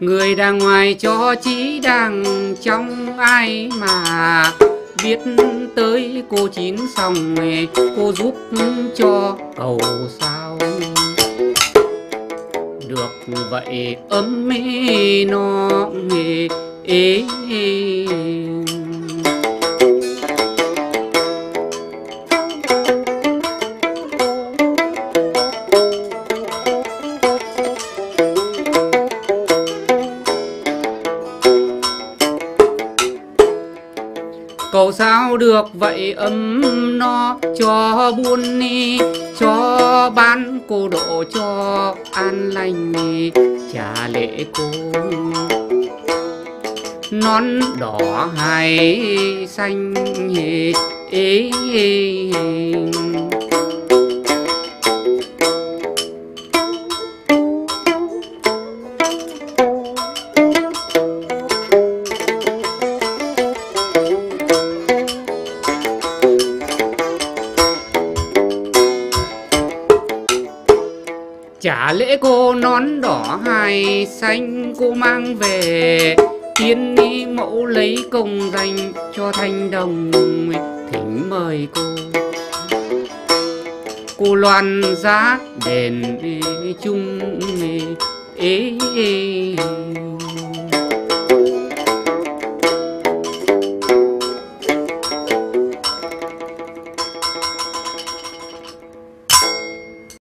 người đang ngoài cho chỉ đang trong ai mà biết tới cô chín xong cô giúp cho cầu sao. Được vậy ấm mê nó nghề ế cầu sao được vậy ấm no? Cho buôn ni cho bán cô độ cho an lành trả lễ cô. Nón đỏ hay xanh ê, ê, ê. Trả lễ cô nón đỏ hai xanh cô mang về tiên ni mẫu lấy công danh cho thanh đồng thỉnh mời cô cô loan giá đền chung ê, ê, ê.